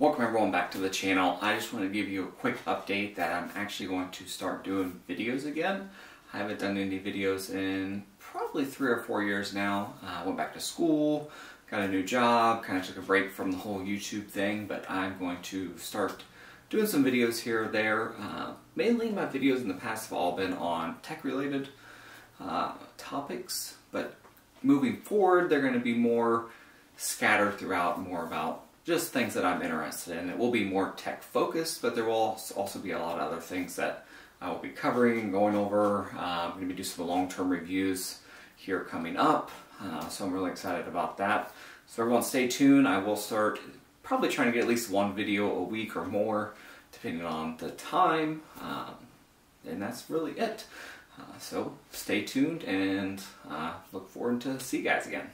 Welcome everyone back to the channel. I just want to give you a quick update that I'm actually going to start doing videos again. I haven't done any videos in probably three or four years now. Uh, I went back to school, got a new job, kind of took a break from the whole YouTube thing, but I'm going to start doing some videos here or there. Uh, mainly my videos in the past have all been on tech related uh, topics, but moving forward they're going to be more scattered throughout, more about just things that I'm interested in. It will be more tech focused, but there will also be a lot of other things that I will be covering going over. Uh, I'm going to be doing some long-term reviews here coming up, uh, so I'm really excited about that. So everyone stay tuned. I will start probably trying to get at least one video a week or more, depending on the time. Um, and that's really it. Uh, so stay tuned and uh, look forward to see you guys again.